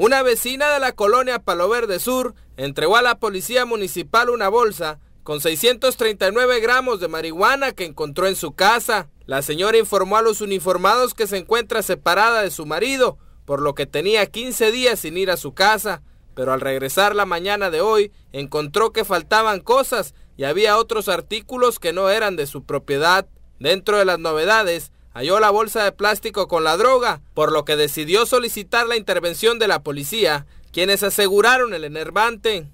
Una vecina de la colonia Palo Verde Sur entregó a la policía municipal una bolsa con 639 gramos de marihuana que encontró en su casa. La señora informó a los uniformados que se encuentra separada de su marido, por lo que tenía 15 días sin ir a su casa, pero al regresar la mañana de hoy encontró que faltaban cosas y había otros artículos que no eran de su propiedad. Dentro de las novedades, halló la bolsa de plástico con la droga, por lo que decidió solicitar la intervención de la policía, quienes aseguraron el enervante.